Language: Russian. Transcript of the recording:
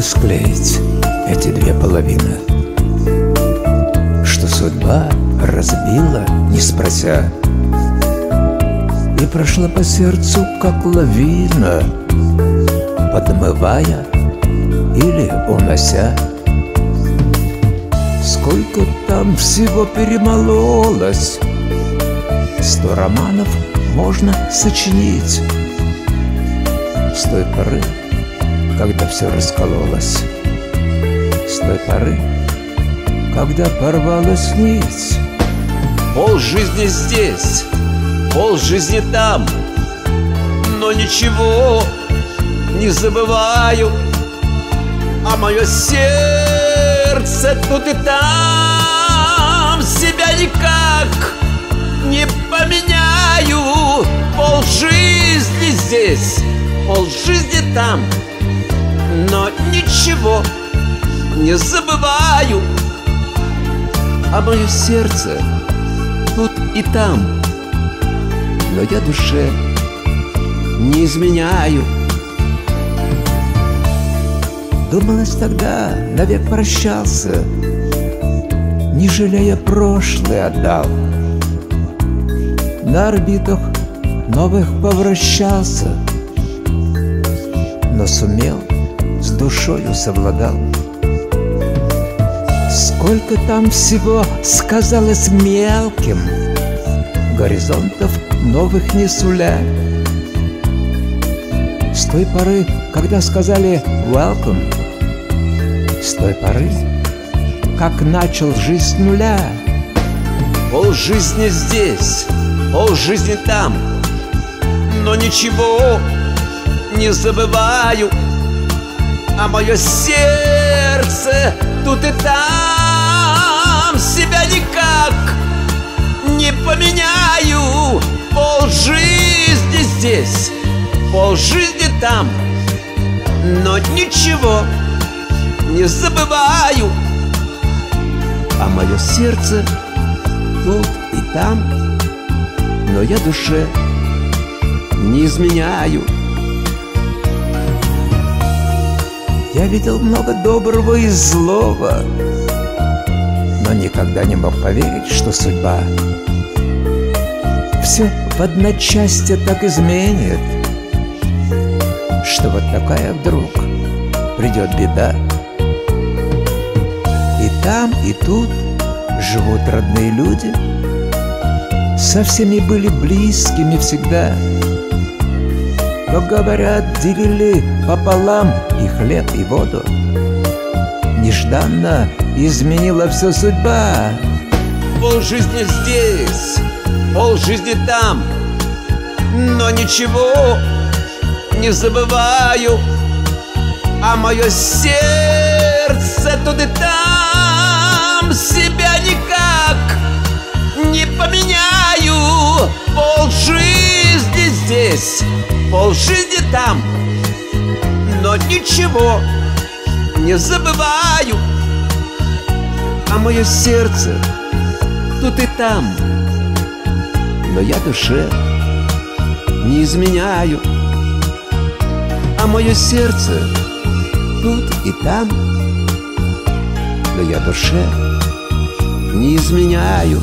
склеить эти две половины. Что судьба разбила, не спрося. И прошла по сердцу, как лавина Подмывая или унося. Сколько там всего перемололось Сто романов можно сочинить. С той поры, когда все раскололось. С той поры, когда порвалась нить. Пол жизни здесь, пол жизни там. Но ничего не забываю. А мое сердце тут и там. Себя никак не поменяю. Пол жизни здесь, пол жизни там ничего не забываю. А мое сердце тут и там Но я душе не изменяю. Думалось тогда, навек прощался Не жалея прошлое отдал. На орбитах новых повращался Но сумел, с душою совладал. Сколько там всего сказалось мелким Горизонтов новых не суля. С той поры, когда сказали «welcome» С той поры, как начал жизнь с нуля. Пол жизни здесь, пол жизни там Но ничего не забываю А мое сердце. Тут и там Себя никак не поменяю. Пол жизни здесь, пол жизни там. Но ничего не забываю. А мое сердце тут и там. Но я душе не изменяю Я видел много доброго и злого Но никогда не мог поверить, что судьба Все в одночасье так изменит Что вот такая вдруг придет беда. И там, и тут живут родные люди Со всеми были близкими всегда как говорят, делили пополам и хлеб, и воду. Нежданно изменила все судьба. Пол жизни здесь, пол жизни там Но ничего не забываю. А мое сердце тут и там Себя никак не поменяю пол жизни там Но ничего не забываю. А мое сердце тут и там Но я душе не изменяю. А мое сердце тут и там Но я душе не изменяю